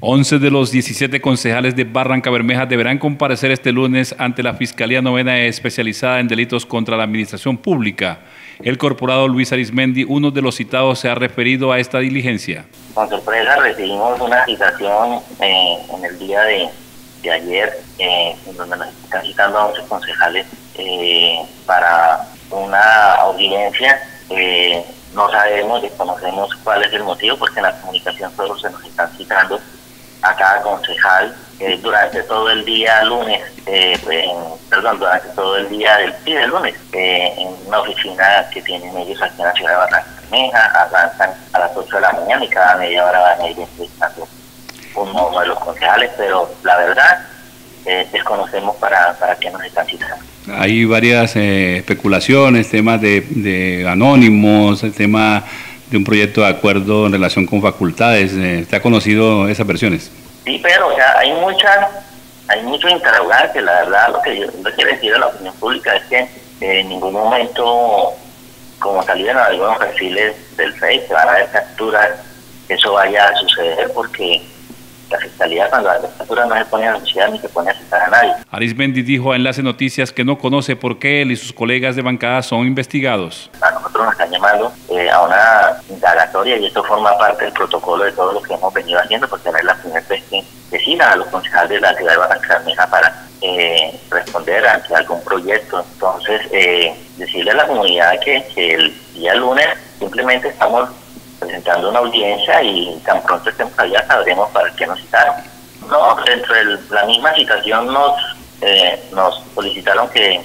11 de los 17 concejales de Barranca Bermeja deberán comparecer este lunes ante la Fiscalía Novena especializada en delitos contra la administración pública. El corporado Luis Arismendi, uno de los citados, se ha referido a esta diligencia. Con sorpresa recibimos una citación eh, en el día de, ayer, eh, en donde nos están citando a 11 concejales eh, para una audiencia. no sabemos, desconocemos cuál es el motivo, porque en la comunicación solo se nos están citando a cada concejal eh, durante todo el día lunes, eh, perdón, durante todo el día del, sí, del lunes, eh, en una oficina que tienen ellos aquí en la ciudad de Barranquilla, avanzan a las 8 de la mañana y cada media hora van a ir entrevistando uno de los concejales, pero la verdad desconocemos para, para qué nos están citando. Hay varias especulaciones, temas de, de anónimos, el tema de un proyecto de acuerdo en relación con facultades. ¿Te ha conocido esas versiones? Sí, pero o sea, hay muchas, hay muchos interrogantes. La verdad, lo que yo quiero decir a la opinión pública es que en ningún momento, como salieron algunos perfiles del FEI, que van a haber capturas, eso vaya a suceder porque la fiscalía cuando la captura no se pone a anunciar ni se pone a citar a nadie. Arismendi dijo a Enlace Noticias que no conoce por qué él y sus colegas de bancada son investigados. Nos están llamando a una indagatoria y esto forma parte del protocolo de todo lo que hemos venido haciendo porque no es la primera vez que decidan a los concejales de la ciudad de Barranca para eh, responder ante algún proyecto. Entonces, eh, decirle a la comunidad que, el día lunes simplemente estamos presentando una audiencia y tan pronto estemos allá sabremos para qué nos citaron. No, dentro de la misma situación nos, eh, nos solicitaron que,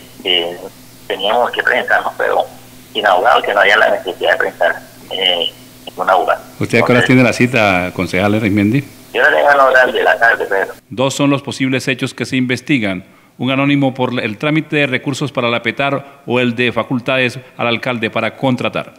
teníamos que presentarnos, pero sin abogado, que no haya la necesidad de presentar eh, ningún abogado. ¿Usted a qué hora tiene la cita, concejal Rismendi? Yo la tengo a horas de la tarde, pero... Dos son los posibles hechos que se investigan. Un anónimo por el trámite de recursos para la PETAR o el de facultades al alcalde para contratar.